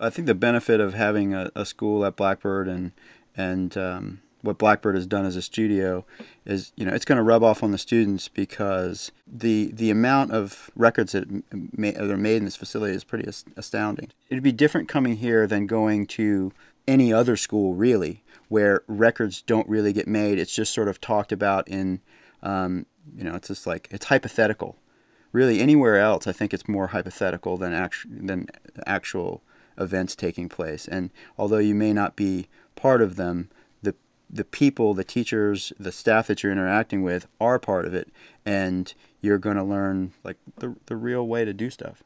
I think the benefit of having a, a school at Blackbird and and um, what Blackbird has done as a studio is you know it's going to rub off on the students because the the amount of records that are made in this facility is pretty astounding. It'd be different coming here than going to any other school really where records don't really get made. It's just sort of talked about in um, you know it's just like it's hypothetical. Really, anywhere else, I think it's more hypothetical than actual than actual events taking place. And although you may not be part of them, the the people, the teachers, the staff that you're interacting with are part of it, and you're going to learn like the the real way to do stuff.